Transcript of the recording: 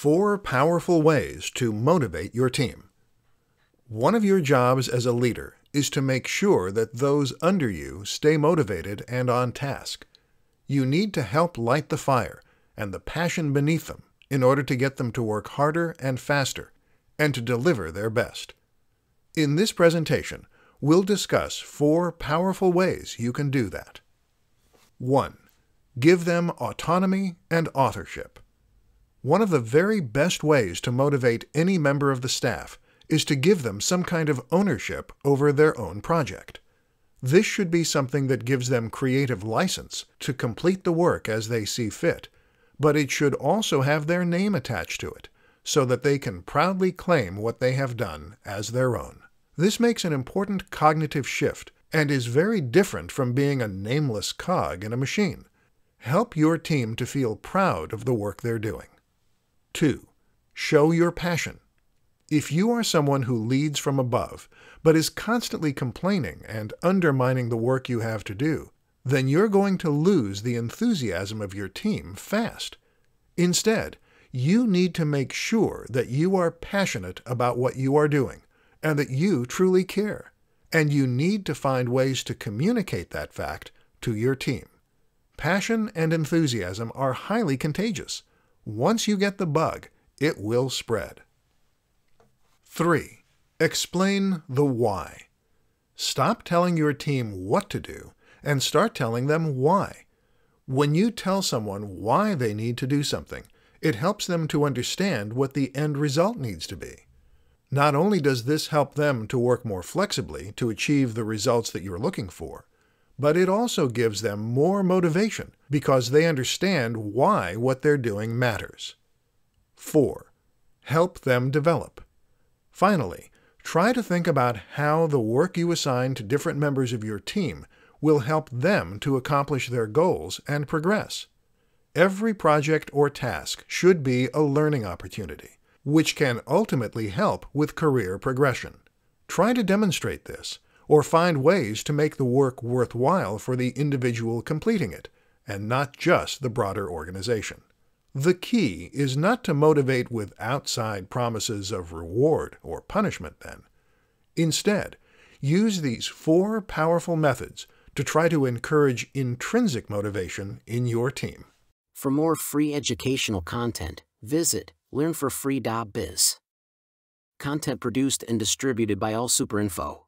Four powerful ways to motivate your team. One of your jobs as a leader is to make sure that those under you stay motivated and on task. You need to help light the fire and the passion beneath them in order to get them to work harder and faster and to deliver their best. In this presentation, we'll discuss four powerful ways you can do that. 1. Give them autonomy and authorship. One of the very best ways to motivate any member of the staff is to give them some kind of ownership over their own project. This should be something that gives them creative license to complete the work as they see fit, but it should also have their name attached to it, so that they can proudly claim what they have done as their own. This makes an important cognitive shift and is very different from being a nameless cog in a machine. Help your team to feel proud of the work they're doing. 2. Show your passion. If you are someone who leads from above, but is constantly complaining and undermining the work you have to do, then you're going to lose the enthusiasm of your team fast. Instead, you need to make sure that you are passionate about what you are doing and that you truly care. And you need to find ways to communicate that fact to your team. Passion and enthusiasm are highly contagious. Once you get the bug, it will spread. 3. Explain the why. Stop telling your team what to do and start telling them why. When you tell someone why they need to do something, it helps them to understand what the end result needs to be. Not only does this help them to work more flexibly to achieve the results that you're looking for, but it also gives them more motivation because they understand why what they're doing matters. 4. Help them develop. Finally, try to think about how the work you assign to different members of your team will help them to accomplish their goals and progress. Every project or task should be a learning opportunity, which can ultimately help with career progression. Try to demonstrate this or find ways to make the work worthwhile for the individual completing it, and not just the broader organization. The key is not to motivate with outside promises of reward or punishment, then. Instead, use these four powerful methods to try to encourage intrinsic motivation in your team. For more free educational content, visit learnforfree.biz. Content produced and distributed by AllSuperInfo.